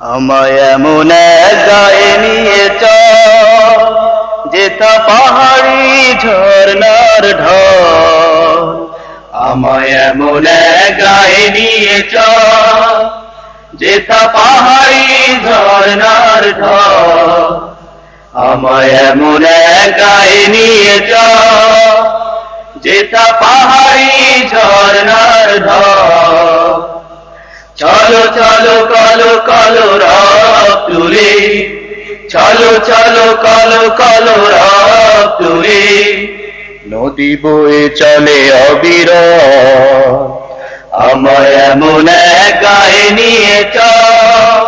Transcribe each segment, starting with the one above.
আমায় এমন গায়ে নিয়ে চল যেটা পাহাড়ি ঝর্ণার ঢল। আমায় এমন গায়ে নিয়ে যেটা পাহাড়ি ঝর্ণার ঢল। আমায় এমন গায়ে নিয়ে চল যেটা পাহাড়ি ঝর্ণার ঢল। চলো চলো, কালো কালো, রব তুলে। চলো চলো, কালো, কলো, রব তুলে। নদী বয়ে চলে অবির আমার এমন গায়ে নিয়ে চল,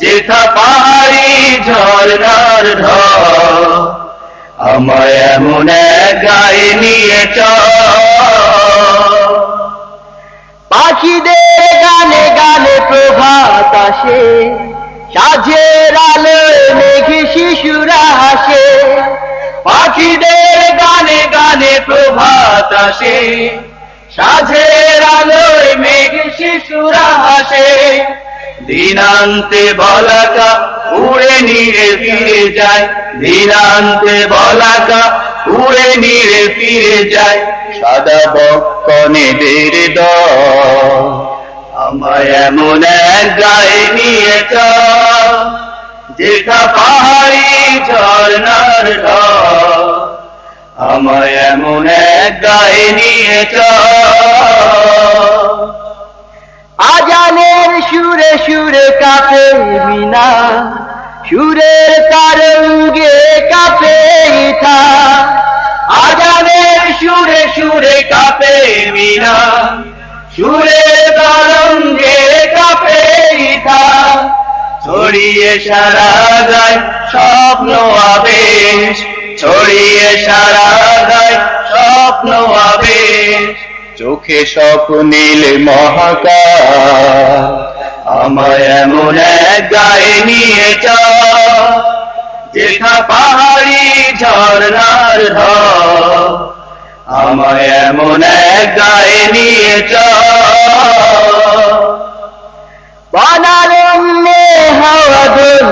যেথা পাহাড়ি ঝর্ণার আমায় এমন গায়ে নিয়ে চল। পাখিদের গানে গানে প্রভাত আসে সাজের আলোয় মেঘে শিশুরা হাসে, পাখিদের গানে গানে প্রভাত আসে সাঝের আলোয় মেঘে শিশুরা হাসে, দিনান্তে বলাকা উড়ে নিয়ে ফিরে যায়, দিনান্তে বলাকা উড়ে নিয়ে ফিরে যায়, সাদা বক্ষণেদের দল। আমায় এমন এক গায়ে নিয়ে চল যেটা পাহাড়ি ঝর্ণার আমায় এমন এক গায়ে নিয়ে চল আজানের সুরে সুরে কাপে মিনা, সুরের তারঙ্গে কাপে ইথা। আজানের সুরে সুরে কাপে মিনা সুরে তরঙ্গে ছড়িয়ে সারা গায় স্বপ্ন আবেশ, ছড়িয়ে সারা গায় স্বপ্ন আবেশ। চোখে স্বপ্নীল মহাকাশ, আমায় এমন এক গায়ে নিয়ে যেথা পাহাড়ি ঝর্ণার ঢল, আমায় এমন এক গায়ে নিয়ে চল বানারণ্যে হাওয়া দোল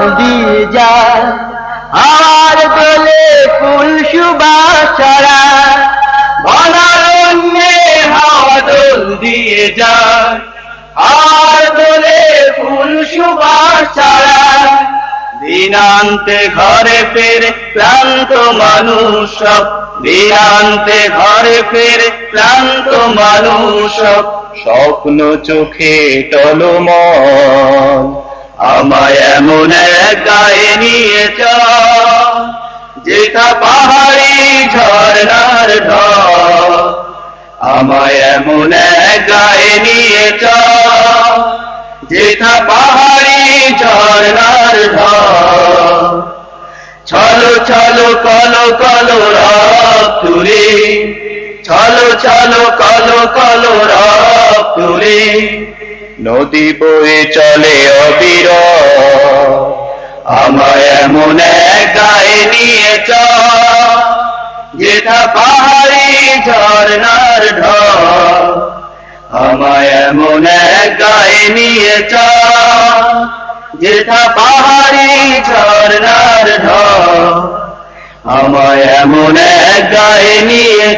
যায় হাওয়ার দোলে ফুল সুবাস ছড়া বনারণ্যে হাওয়া দোল দিয়ে যায় আর দোলে ফুল সুবাস ছাড়া দিনান্তে ঘরে ফেরে ক্লান্ত মানুষ। দিনান্তে ঘরে ফেরে ক্লান্ত মানুষ। স্বপ্ন চোখে টলমল। আমায় এমন এক গায়ে নিয়ে চল যেটা পাহাড়ি ঝর্ণার ঢল। আমায় এমন এক গায়ে নিয়ে চল যেটা পাহাড়ি ঝর্ণার ঢল। চলো চলো কলো কলো রব তুলে। চলো চলো কলো কলো রব তুলে নদী বয়ে চলে অবির আমায় এমন গায়ে নিয়ে যেটা পাহাড়ি ঝর্ণার ঢল। আমায় এমন গায়ে নিয়ে যেটা পাহাড়ি ঝর্ণার ঢল। আমায় এমন গায়ে নিয়ে